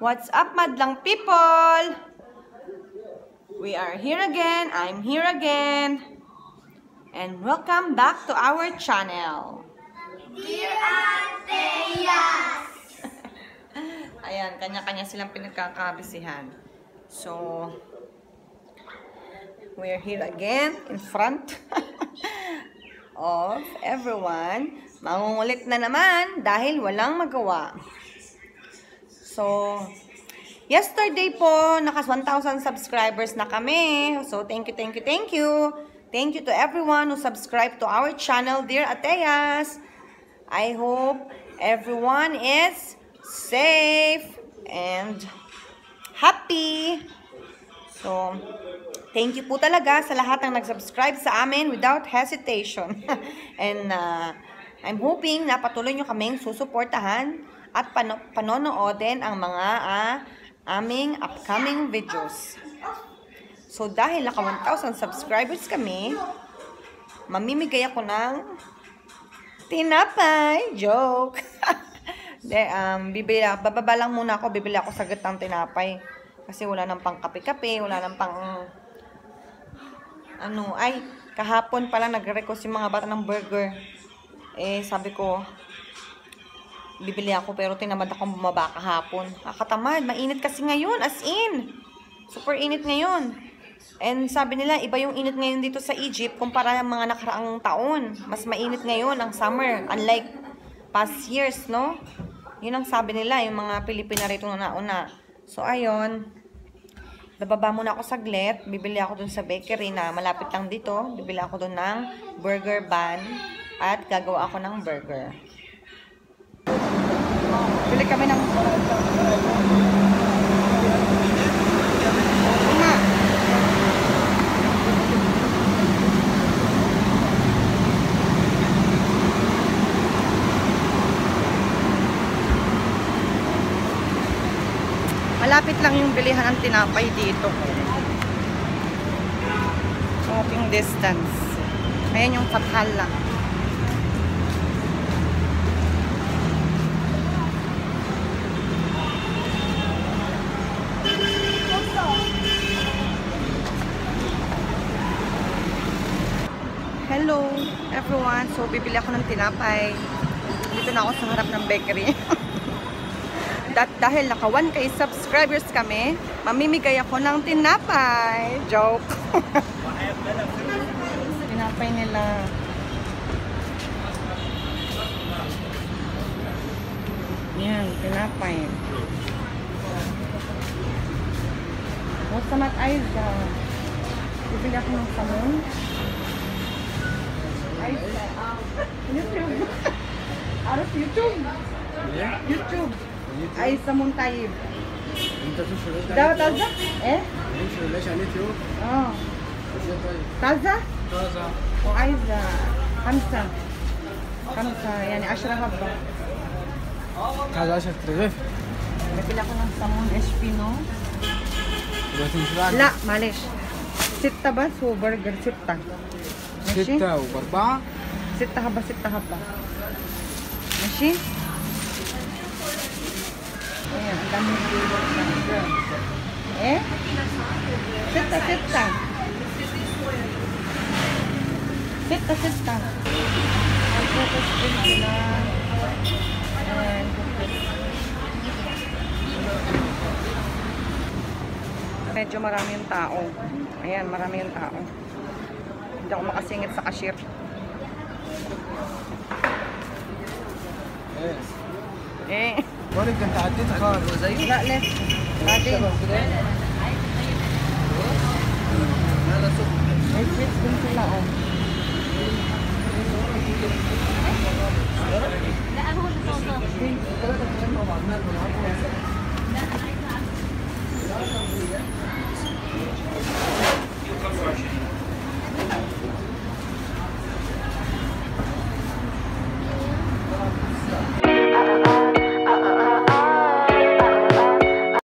What's up, madlang people? We are here again. I'm here again. And welcome back to our channel. Dear Ateyas! Ayan, kanya-kanya silang pinagkakabisihan. So, we're here again in front of everyone. Mangungulit na naman dahil walang magawa. So, yesterday po, naka 1,000 subscribers na kami. So, thank you, thank you, thank you. Thank you to everyone who subscribed to our channel, Dear Ateas. I hope everyone is safe and happy. So, thank you po talaga sa lahat ng nag-subscribe sa amin without hesitation. and uh, I'm hoping na patuloy nyo kaming susuportahan at pano panonoodin ang mga uh, aming upcoming videos. So, dahil naka 1,000 subscribers kami, mamimigay ako ng tinapay. Joke! De, um, bibili, bababa lang muna ako, bibili ako saglit ng tinapay. Kasi wala nang pang kape-kape, wala nang pang... Ano, ay, kahapon pala nag-request yung mga bata ng burger. Eh, sabi ko, bibili ako pero tinamad akong bumaba kahapon. Kakatamad, mainit kasi ngayon, as in. Super init ngayon. And sabi nila, iba yung init ngayon dito sa Egypt kumpara mga nakaraang taon. Mas mainit ngayon ang summer, unlike past years, no? Yun ang sabi nila, yung mga Pilipina rito na nauna. So, ayun. Bababa muna ako saglit. Bibili ako dun sa bakery na malapit lang dito. Bibili ako dun ng burger bun. At gagawa ako ng burger. Bili kami ng... Malapit lang yung bilihan ng tinapay dito. Walking distance. Ayan yung fathal lang. Hello everyone. So bibili ako ng tinapay. Dito na ako sa harap ng bakery. That dahil naka 1k subscribers kami, mamimigay ako ng tinapay. Joke. tinapay nila. Yan, tinapay. What's the Aiza? Bibili ako ng samon. Aiza. YouTube. Out of YouTube. YouTube. عايز سمون طيب انت تشرب طازه؟ آه طازه؟ طازه وعايز خمسه خمسه يعني 10 هبه عايز 10 رغيف لكن لا سمون اشبينو لا معلش ستة بس وبرجر ستة ماشي؟ ستة وبأربعة؟ ستة هبة ستة هبة ماشي؟ Ayan, ang dami ng bulok ng girls. Eh? Sit ka, sit ka. Sit. Ang focus din nila. Ayan. Medyo marami yung tao. Ayan, marami yung tao. Hindi ako makasingit sa cashier. Eh. Eh. بقولك انت عديتي خالص. زيه لا لا بعدين. لا لا